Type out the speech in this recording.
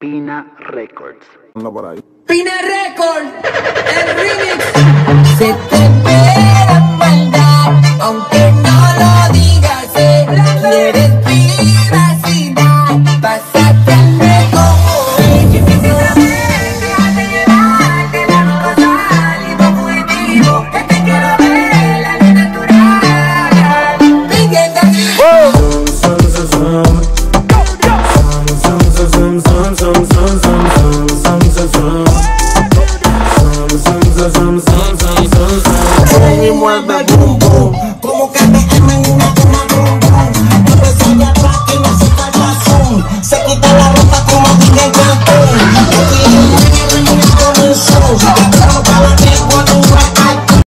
Pina Records. Pina Records, el remix. Se te ve la maldad, aunque no lo digas, eh. Quieres privacidad, pásate al Eso son, son, son, son, son. Ven y mueve boom. Como que me aman una toma boom, boom. No me sale atrás y no se. Se quita la ropa como tiene el gato. Yo estoy en el con el.